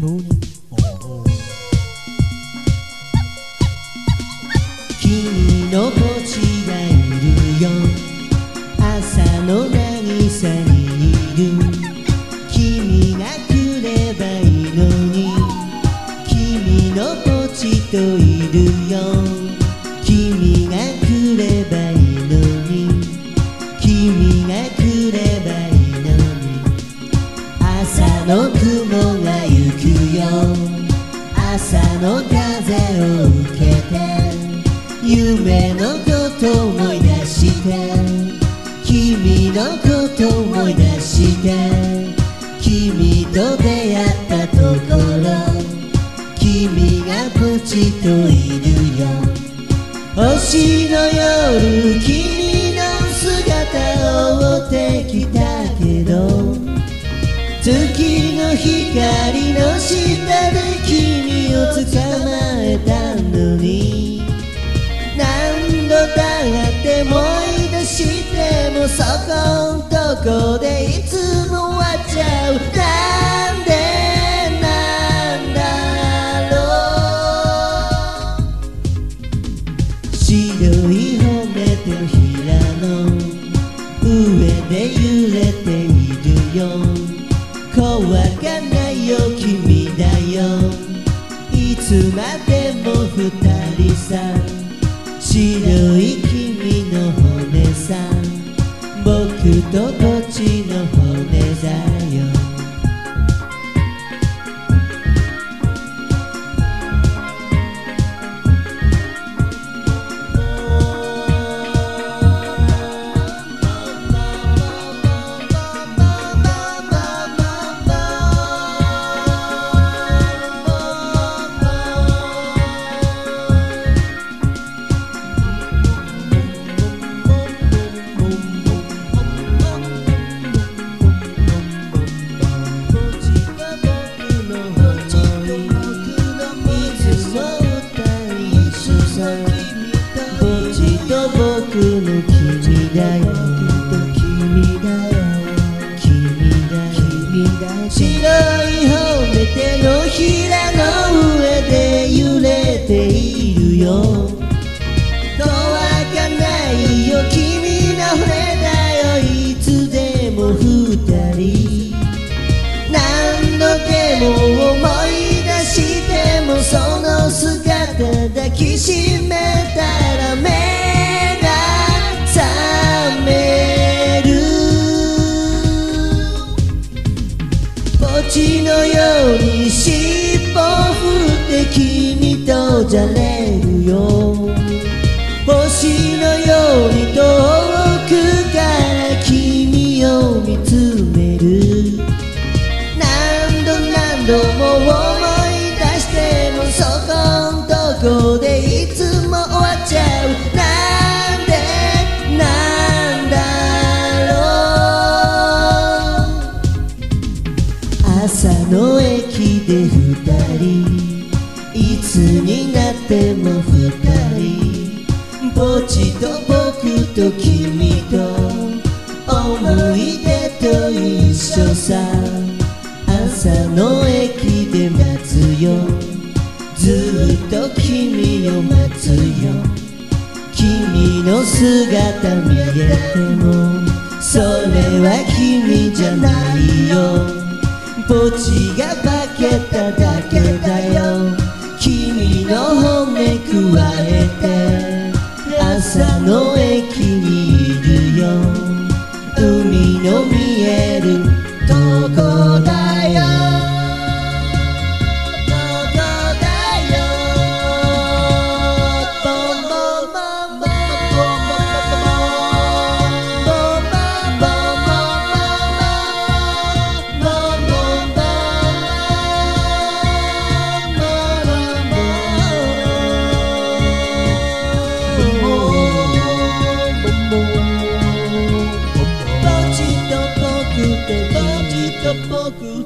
のに君のポチがいるよ。朝の渚にいる。君が来ればいいのに。君のポチといるよ。夢のこと思い出して君のこと思い出して君と出会ったところ君がプチといるよ。星の夜君こでいつも終わっちゃうなんでなんだろう。白い褒めてるひらの上で揺れているよ。怖がないよ君だよ。いつまでも二人さ。白い君の骨さ。僕と tinha um pão deserto. 姿抱きしめたら目が覚める。墓地のように尻尾振って君とじゃれるよ。つになっても二人ぼちと僕と君と思い出と一緒さ。朝の駅で待つよ。ずっと君を待つよ。君の姿見えても。それは君じゃないよ。墓地が化けただ Acapulco